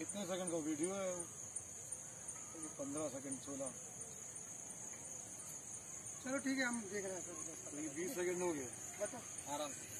इतने सेकंड का वीडियो है। वो पंद्रह सेकंड सोलह। चलो ठीक है हम देख रहे हैं सर। बीस सेकंड हो गए। आराम से।